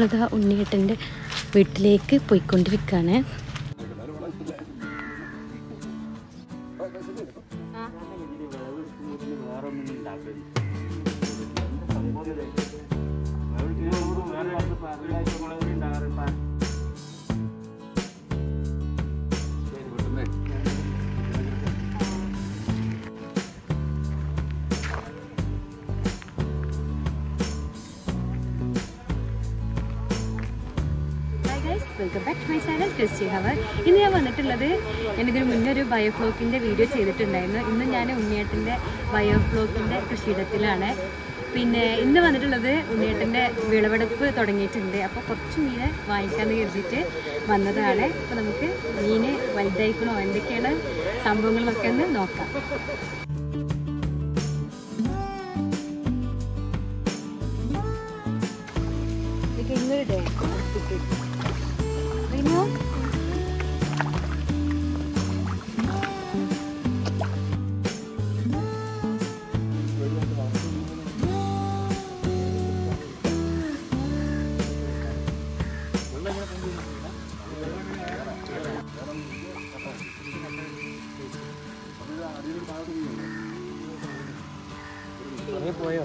ഞങ്ങളിതാ ഉണ്ണിയേട്ടന്റെ വീട്ടിലേക്ക് പോയിക്കൊണ്ടിരിക്കുകയാണ്. Welcome back to my channel Christy hour ഇന്ന് ഞാൻ വന്നിട്ടുള്ളത് ഞാനിതിന് മുന്നേ ഒരു ബയോഫ്ലോക്കിന്റെ വീഡിയോ ചെയ്തിട്ടുണ്ടായിരുന്നു. ഇന്ന് ഞാൻ ഉണ്ണിയേട്ടന്റെ ബയോഫ്ലോക്കിന്റെ കൃഷിയിടത്തിലാണ്. പിന്നെ ഇന്ന് വന്നിട്ടുള്ളത് ഉണ്ണിയേട്ടന്റെ വിളവെടുപ്പ് തുടങ്ങിയിട്ടുണ്ട്. അപ്പോൾ കുറച്ച് മീൻ വാങ്ങിക്കാമെന്ന് കരുതിയിട്ട് വന്നതാണ്. അപ്പോൾ നമുക്ക് മീൻ വലുതായിക്കണോ? എന്തൊക്കെയാണ് സംഭവങ്ങളൊക്കെ ഒന്ന് നോക്കാം. പോയോ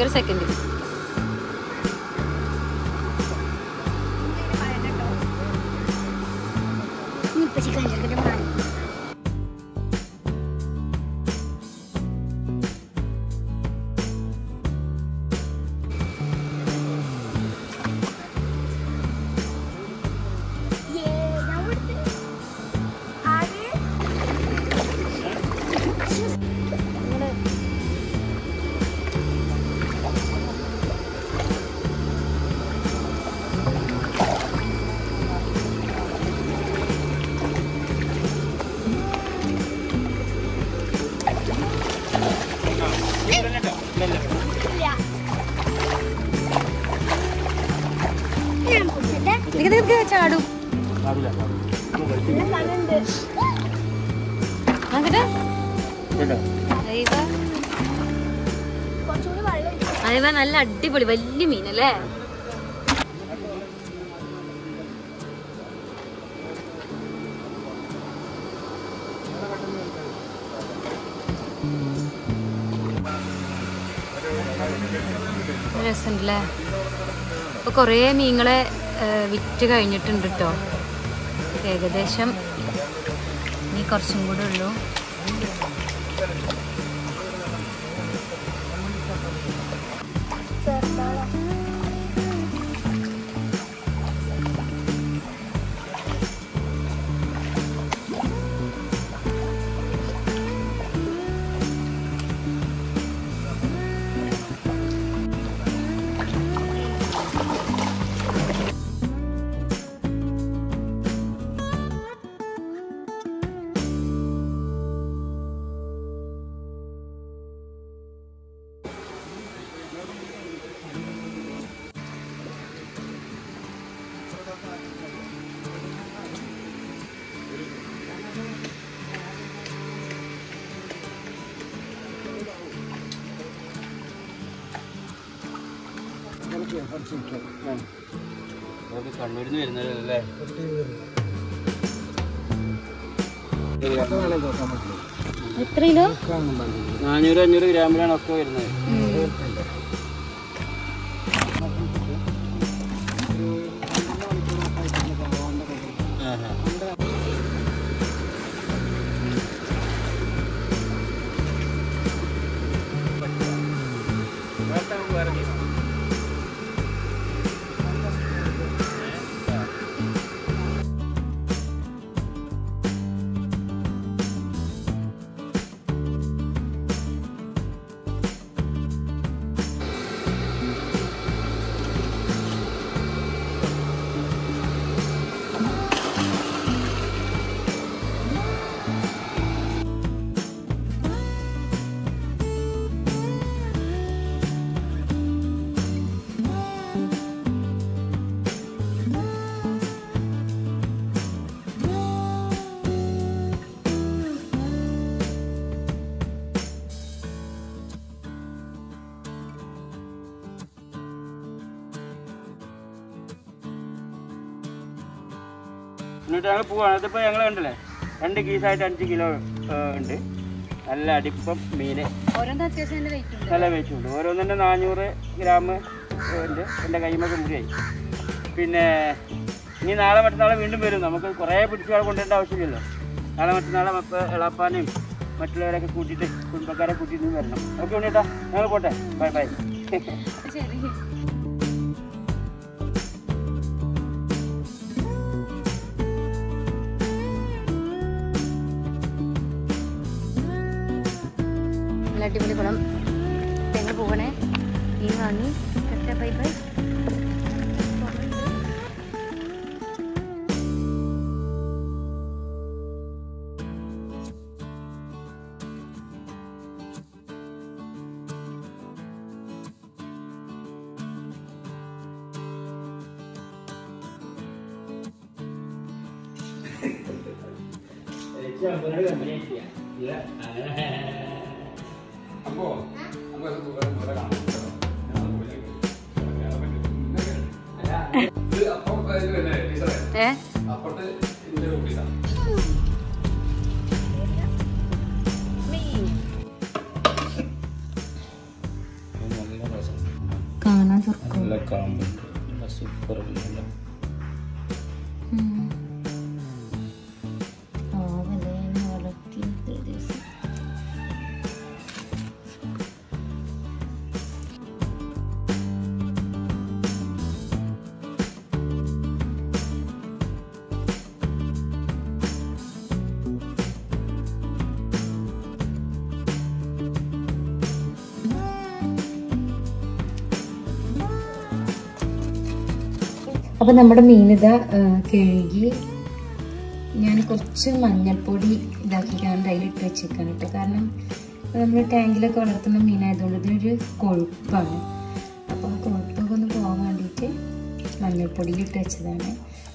ഒരു സെക്കൻഡ് നിക്ക് അയവ നല്ല അടിപൊളി വലിയ മീനല്ലേ? രസമുണ്ടല്ലേ ഇപ്പൊ കുറേ മീനുകളെ വിറ്റ് കഴിഞ്ഞിട്ടുണ്ട് കേട്ടോ ഏകദേശം ഇനി കുറച്ചും കൂടെ ഉള്ളൂ. കണ്ണൂരിൽ നിന്ന് വരുന്നതല്ലേ? എത്ര കിലോ നാനൂറ് അഞ്ഞൂറ് ഗ്രാമിലാണ് ഒക്കെ വരുന്നത്. എന്നിട്ട് ഞങ്ങൾ പോവാണ്. അതിപ്പോൾ ഞങ്ങൾ കണ്ടില്ലേ? രണ്ട് കീസായിട്ട് അഞ്ച് കിലോ ഉണ്ട്. നല്ല അടിപ്പം മീൻ നല്ല വെച്ചുണ്ട് ഓരോന്നിന്റെ നാനൂറ് ഗ്രാം ഉണ്ട്. എന്റെ കൈമൊക്കെ മുറിയായി പിന്നെ ഇനി നാളെ മറ്റന്നാളെ വീണ്ടും വരും. നമുക്ക് കുറേ പിടിച്ചാൽ കൊണ്ടുവരേണ്ട ആവശ്യമില്ലല്ലോ. നാളെ മറ്റന്നാളെ മക്ക എളാപ്പാനെയും മറ്റുള്ളവരൊക്കെ കൂട്ടിയിട്ട് കുടുംബക്കാരെ കൂട്ടിയിട്ട് വരണം. ഓക്കെ ഉണ്ണിട്ടാ ഞങ്ങൾ പോട്ടെ. Bye bye. ശരി. നല്ല അടിപൊളി കുളം ഞങ്ങൾ പോകണേ മീൻ വാങ്ങി ബൈ ബൈ ഏ काम ना सूपर അപ്പോൾ നമ്മുടെ മീനിത കഴുകി ഞാൻ കുറച്ച് മഞ്ഞൾപ്പൊടി ഇതാക്കിക്കാണ്ട് അതിലിട്ട് വെച്ചേക്കാണ് കേട്ടോ. കാരണം നമ്മൾ ടാങ്കിലൊക്കെ വളർത്തുന്ന മീനായതുകൊണ്ട് ഇതിനൊരു കൊഴുപ്പാണ്. അപ്പോൾ ആ കൊഴുപ്പൊക്കെ ഒന്ന് പോകാൻ വേണ്ടിയിട്ട് മഞ്ഞൾപ്പൊടിയിലിട്ട് വെച്ചതാണ്.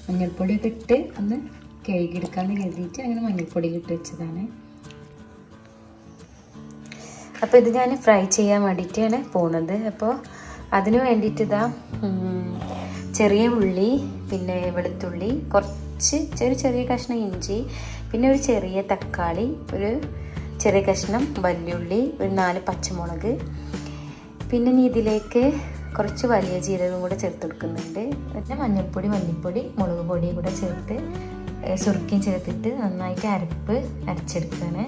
മഞ്ഞൾപ്പൊടിയൊക്കെ ഇട്ട് ഒന്ന് കഴുകിയെടുക്കാമെന്ന് കരുതിയിട്ട് അങ്ങനെ മഞ്ഞൾപ്പൊടിയിലിട്ട് വെച്ചതാണ്. അപ്പോൾ ഇത് ഞാൻ ഫ്രൈ ചെയ്യാൻ വേണ്ടിയിട്ടാണ് പോകുന്നത് അപ്പോൾ അതിന് വേണ്ടിയിട്ട് ഇതാ ചെറിയ ഉള്ളി പിന്നെ വെളുത്തുള്ളി കുറച്ച് ചെറിയ ചെറിയ കഷ്ണം ഇഞ്ചി പിന്നെ ഒരു ചെറിയ തക്കാളി ഒരു ചെറിയ കഷ്ണം വല്യുള്ളി ഒരു നാല് പച്ചമുളക്. പിന്നെ ഇനി ഇതിലേക്ക് കുറച്ച് വലിയ ജീരകം കൂടെ ചേർത്ത് കൊടുക്കുന്നുണ്ട്. പിന്നെ മഞ്ഞൾപ്പൊടി മല്ലിപ്പൊടി മുളക് പൊടി കൂടെ ചേർത്ത് സുറുക്കി ചേർത്തിട്ട് നന്നായിട്ട് അരപ്പ് അരച്ചെടുക്കുകയാണ്.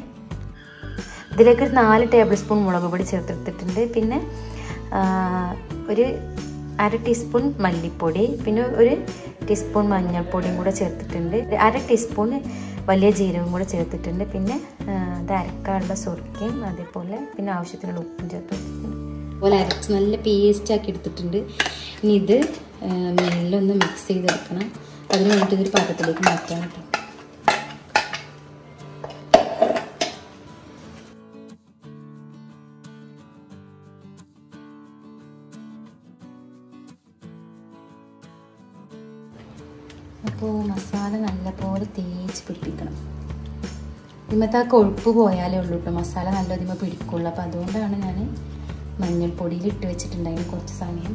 ഇതിലേക്ക് ഒരു നാല് ടേബിൾ സ്പൂൺ മുളക് പൊടി ചേർത്തെടുത്തിട്ടുണ്ട്. പിന്നെ ഒരു അര ടീസ്പൂൺ മല്ലിപ്പൊടി പിന്നെ ഒരു ടീസ്പൂൺ മഞ്ഞൾപ്പൊടിയും കൂടെ ചേർത്തിട്ടുണ്ട്. അര ടീസ്പൂൺ വലിയ ജീരകം കൂടെ ചേർത്തിട്ടുണ്ട്. പിന്നെ അത് അരക്കാനുള്ള സുറുക്കയും അതേപോലെ പിന്നെ ആവശ്യത്തിനുള്ള ഉപ്പും ചേർത്ത് അതുപോലെ അരച്ച് നല്ല പേസ്റ്റ് ആക്കി എടുത്തിട്ടുണ്ട്. ഇനി ഇത് മെല്ലൊന്ന് മിക്സ് ചെയ്തെടുക്കണം. അതിന് വേണ്ടിയിട്ട് ഇതൊരു പാത്രത്തിലേക്ക് മാറ്റാൻ കേട്ടോ പിടിപ്പിക്കണം. ഇന്നത്തെ ആ കൊഴുപ്പ് പോയാലേ ഉള്ളൂ കേട്ടോ മസാല നല്ല ഇതിമ പിടിക്കുള്ളൂ. അപ്പോൾ അതുകൊണ്ടാണ് ഞാൻ മഞ്ഞൾപ്പൊടിയിൽ ഇട്ട് വെച്ചിട്ടുണ്ടായിരുന്നു കുറച്ച് സമയം.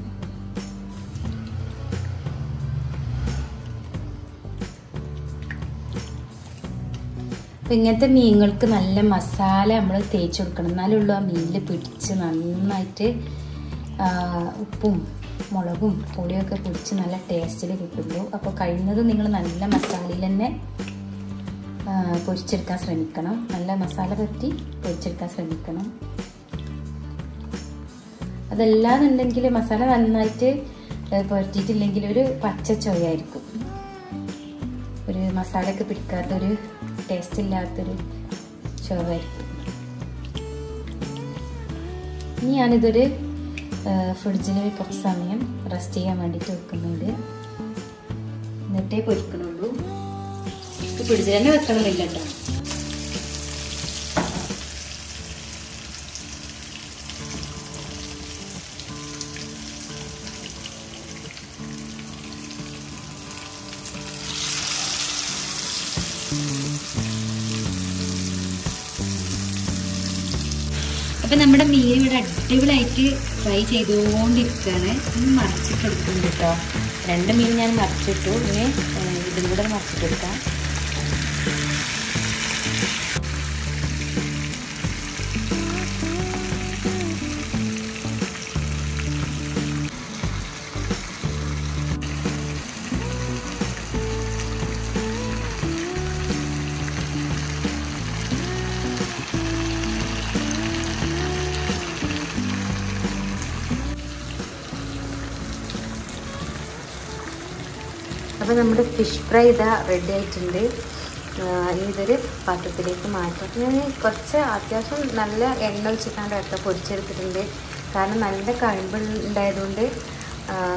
അപ്പം ഇങ്ങനത്തെ മീനുകൾക്ക് നല്ല മസാല നമ്മൾ തേച്ച് കൊടുക്കണം. എന്നാലേ ഉള്ളൂ ആ മീനിൽ പിടിച്ച് നന്നായിട്ട് ഉപ്പും മുളകും പൊടിയൊക്കെ പിടിച്ച് നല്ല ടേസ്റ്റിൽ കിട്ടുള്ളൂ. അപ്പോൾ കഴിയുന്നത് നിങ്ങൾ നല്ല മസാലയിൽ തന്നെ പൊരിച്ചെടുക്കാൻ ശ്രമിക്കണം. നല്ല മസാല പറ്റി പൊരിച്ചെടുക്കാൻ ശ്രമിക്കണം. അതല്ലാന്നുണ്ടെങ്കിൽ മസാല നന്നായിട്ട് പുരട്ടിയിട്ടില്ലെങ്കിൽ ഒരു പച്ച ചോയായിരിക്കും. ഒരു മസാലയൊക്കെ പിടിക്കാത്തൊരു ടേസ്റ്റ് ഇല്ലാത്തൊരു ചോവായിരിക്കും ഇനി ഞാനിതൊരു ഫ്രിഡ്ജിൽ കുറച്ച് സമയം റെസ്റ്റ് ചെയ്യാൻ വേണ്ടിയിട്ട് വെക്കുന്നുണ്ട്. എന്നിട്ടേ പൊരിക്കണുള്ളൂ. ഇത് പിടിച്ച് തന്നെ വെക്കണമെന്നില്ല കേട്ടോ അപ്പൊ നമ്മുടെ മീൻ ഇവിടെ അടിപൊളിയായിട്ട് ഫ്രൈ ചെയ്തുകൊണ്ടിരിക്കുകയാണ്. ഇനി മറിച്ചിട്ടെടുക്കുന്നുണ്ട് കേട്ടോ. രണ്ട് മീൻ ഞാൻ മറിച്ചിട്ടു. ഇനി ഇത് കൂടെ മറച്ചിട്ടെടുക്കാം. അപ്പോൾ നമ്മുടെ ഫിഷ് ഫ്രൈ ഇതാ റെഡി ആയിട്ടുണ്ട്. ഇതൊരു പാത്രത്തിലേക്ക് മാറ്റാം. ഞാൻ കുറച്ച് അത്യാവശ്യം നല്ല എണ്ണ ഒഴിച്ചിട്ടാണ് ഒക്കെ പൊരിച്ചെടുത്തിട്ടുണ്ട് കാരണം നല്ല കഴിമ്പ് ഉണ്ടായതുകൊണ്ട്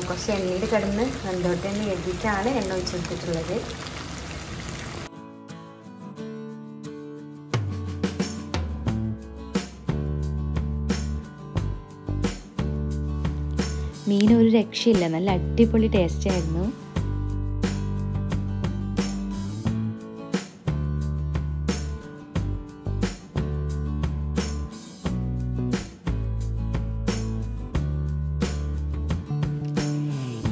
കുറച്ച് എണ്ണയിൽ കിടന്ന് വെന്തോട്ടെ എന്ന് എഴുതിയിട്ടാണ് എണ്ണ ഒഴിച്ചെടുത്തിട്ടുള്ളത്. മീൻ ഒരു രക്ഷയില്ല. നല്ല അടിപൊളി ടേസ്റ്റ് ആയിരുന്നു.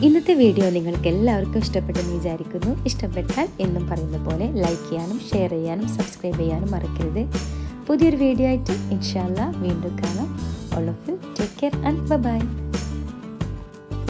ഇന്നത്തെ വീഡിയോ നിങ്ങൾക്ക് എല്ലാവർക്കും ഇഷ്ടപ്പെട്ടെന്ന് വിചാരിക്കുന്നു. ഇഷ്ടപ്പെട്ടാൽ എന്നും പറയുന്ന പോലെ ലൈക്ക് ചെയ്യാനും ഷെയർ ചെയ്യാനും സബ്സ്ക്രൈബ് ചെയ്യാനും മറക്കരുത്. പുതിയൊരു വീഡിയോ ആയിട്ട് ഇൻഷാല്ല വീണ്ടും കാണാം. All of you take care and bye